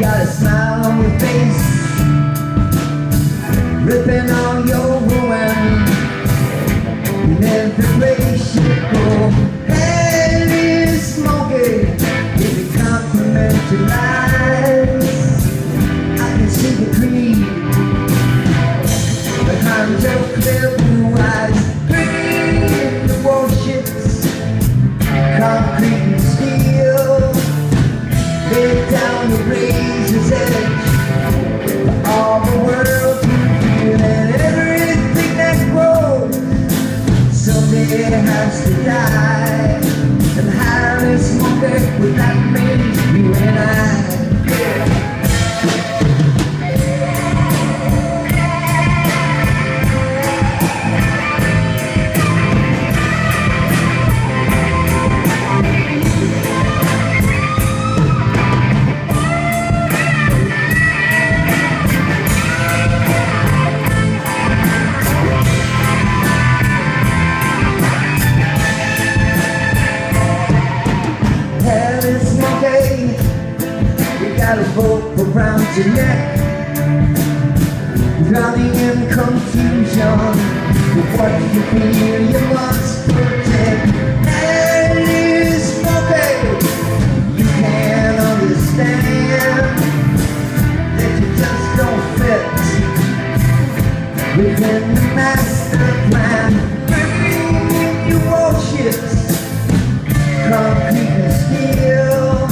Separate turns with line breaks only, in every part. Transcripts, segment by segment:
Got a smile on your face, ripping on your ruin. And every place you go, hey, smoky, give a compliment to lies. I can see the creed. Behind your clear blue eyes, that around your neck. Drowning in confusion. What you feel you must protect. Hell is smoky. You can't understand that you just don't fit within the master plan. Bring your warships concrete and steel.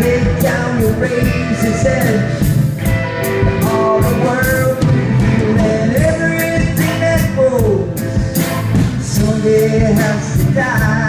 Lay down your edge Yeah.